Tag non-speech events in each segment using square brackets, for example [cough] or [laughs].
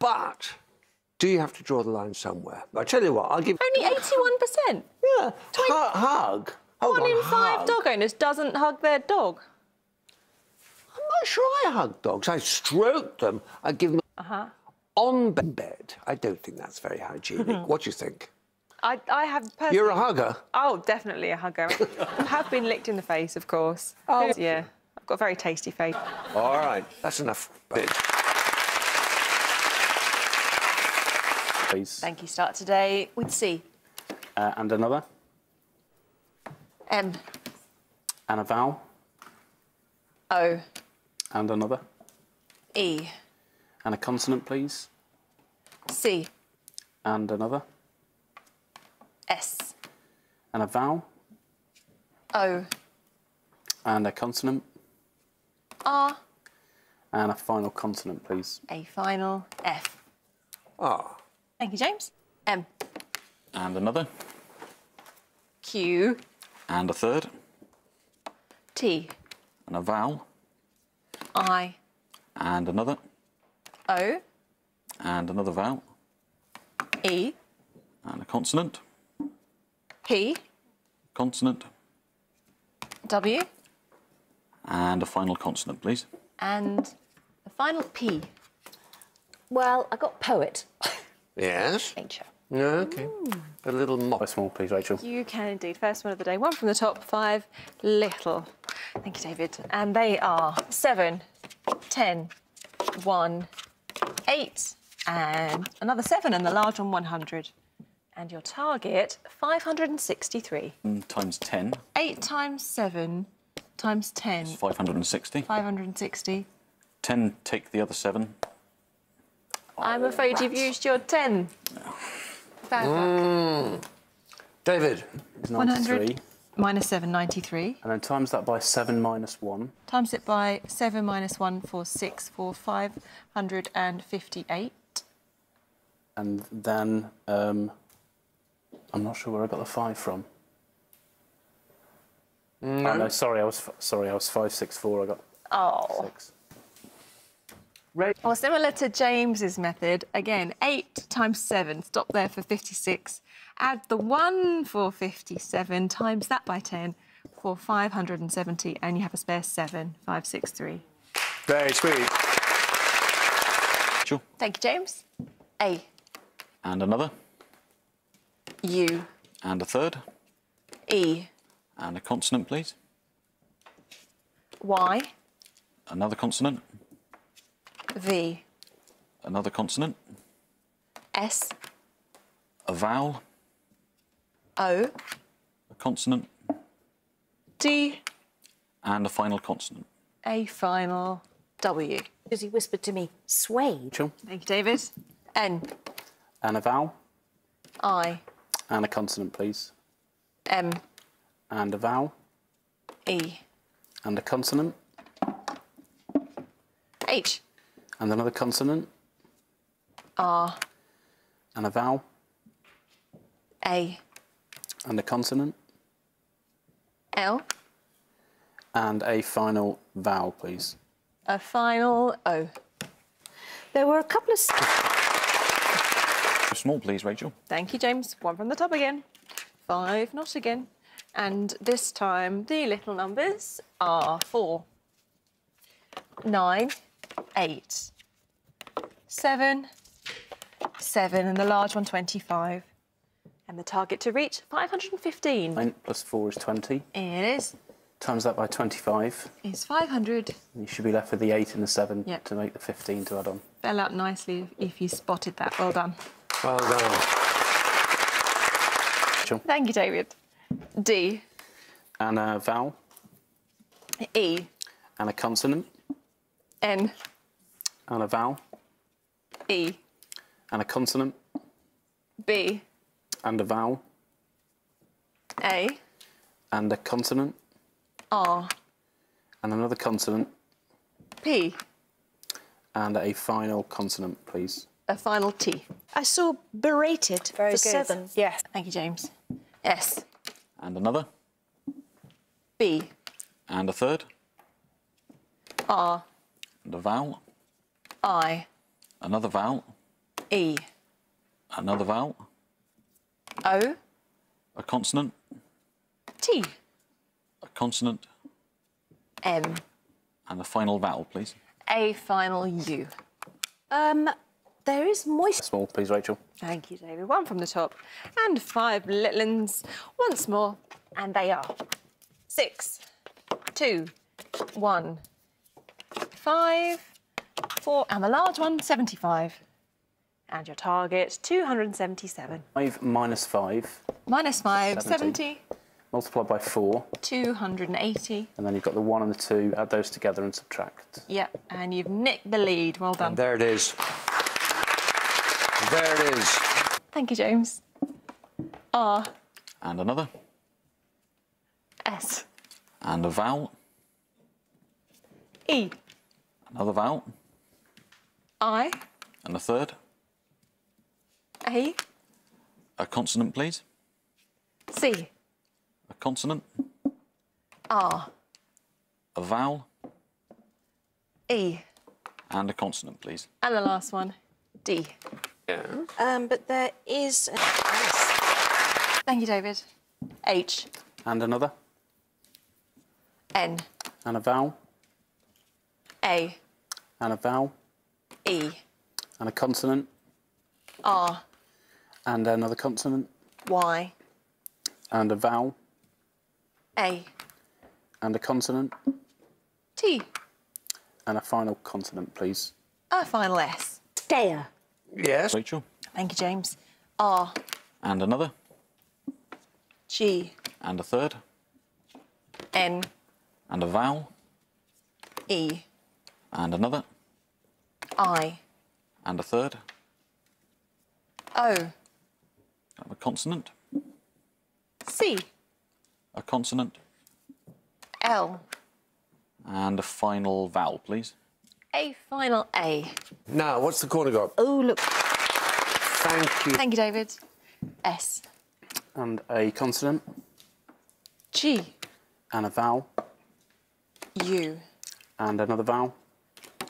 But do you have to draw the line somewhere? I tell you what, I'll give. You. Only 81%. Yeah, hu- hug. Hold One on, in five hug. dog owners doesn't hug their dog. I'm not sure I hug dogs. I stroke them. I give them Uh-huh. on bed. I don't think that's very hygienic. what do you think? I, I have personally... You're a hugger. Oh, definitely a hugger. I [laughs] have been licked in the face, of course. Oh. Yeah, I've got a very tasty face. All right, that's enough. Please. Thank you. Start today with C. Uh, and another. M. And a vowel. O. And another. E. And a consonant, please. C. And another. S. And a vowel. O. And a consonant. R. And a final consonant, please. A final F. Ah, Thank you, James. M. And another. Q. And a third. T. And a vowel. I. And another. O. And another vowel. E. And a consonant. P. Consonant. W. And a final consonant, please. And the final P. Well, I got poet. [laughs] yes. Nature. Okay. A little Quite mop. small, please, Rachel. You can indeed. First one of the day. One from the top, five little. Thank you, David. And they are seven, ten, one, eight, and another seven, and the large one, 100. And your target, 563. Mm, Times 10 Eight times seven times 10, is 560. 560. 10 take the other seven. I'm afraid you've used your 10. Bad luck. David. Is 100 93. minus 7, 93. And then times that by 7 minus 1. Times it by 7 minus 1 for 6 for 558. And then um, I'm not sure where I got the 5 from. No. Oh, no, sorry, I was f- sorry, I was 564. I got Oh. 6. Well, similar to James's method, again, 8 times 7, stop there for 56. Add the 1 for 57, times that by 10 for 570, and you have a spare 7, 563. Very sweet. Rachel. Thank you, James. A, And another. U, And a third. E, And a consonant, please. Y, Another consonant. V, Another consonant. S, A vowel. O, A consonant. D, And a final consonant. a final W. Because he whispered to me, suede. Rachel. Thank you, David. N, And a vowel. I, And a consonant, please. M, And a vowel. E, And a consonant. H, And another consonant. R, And a vowel. A, And a consonant. L, And a final vowel, please. a final O. There were a couple of. Small, please, Rachel. Thank you, James. One from the top again. Five, not again. And this time, the little numbers are four, nine, eight, seven, seven, and the large one, 25. And the target to reach, 515. 9 plus 4 is 20. It is. Times that by 25. It's 500. You should be left with the 8 and the 7 Yep. to make the 15 to add on. Fell out nicely if you spotted that. Well done. Well done. Thank you, David. D, And uh, a vowel. E, And a consonant. N, And a vowel. E, And a consonant. B, And a vowel. A, And a consonant. R, And another consonant. P, And a final consonant, please. a final T. I saw berated Very for good. seven. Yes. Thank you, James. S, And another. B, And a third. R, And a vowel. I, Another vowel. E. Another vowel. O. A consonant. T. A consonant. M. And a final vowel, please. A final U. Um, there is moist. Small, please, Rachel. Thank you, David. One from the top. And five little uns once more. And they are six, two, one, five, four, and the large one, 75. And your target, 277. 5 minus 5 Minus five, 70. 70, multiplied by 4, 280. and then you've got the 1 and the 2. Add those together and subtract. Yep, and you've nicked the lead. Well done. And there it is. There it is. Thank you, James. R, And another. S, And a vowel. E, Another vowel. I, And a third. A, A consonant, please. C, A consonant. R, A vowel. E, And a consonant, please. and the last one, D. Yeah. Um, but there is an S. Thank you, David. H, And another. N, And a vowel. A, And a vowel. E, And a consonant. R, And another consonant. Y, And a vowel. A, And a consonant. T, And a final consonant, please. a final S. Dea. Yes. Rachel. Thank you, James. R, And another. G, And a third. N, And a vowel. E, And another. I, And a third. O, A consonant. C, A consonant. L, And a final vowel, please. a final A. Now, what's the corner got? Oh, look. Thank you. Thank you, David. S, And a consonant. G, And a vowel. U, And another vowel.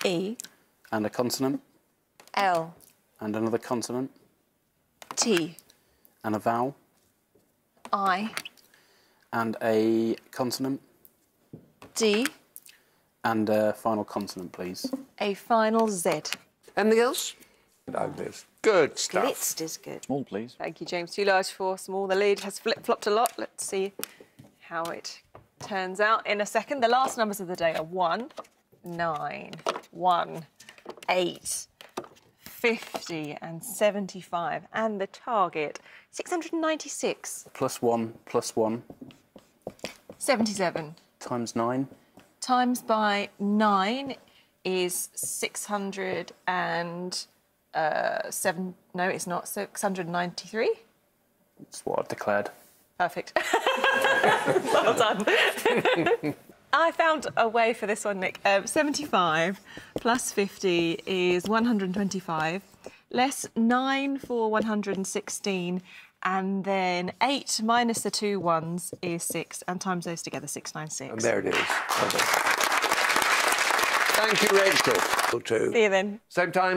E, And a consonant. L, And another consonant. T, And a vowel. I, And a consonant. D, And a final consonant, please. a final Z. Anything else? Douglas. Good stuff. Blitzed is good. Small, please. Thank you, James. Too large for small. The lead has flip flopped a lot. Let's see how it turns out in a second. The last numbers of the day are 1, 9, 1, 8, 50, and 75. And the target 696, Plus 1 plus 1 77. times 9. Times by 9 is 600 and uh, 7. No, it's not. 693. That's what I've declared. Perfect. [laughs] well done. [laughs] I found a way for this one, Nick. Um, 75 plus 50 is 125, less 9 for 116, and then 8 minus the two ones is 6, and times those together, 696. And there it is. Thank you, Rachel. See you then. Same time.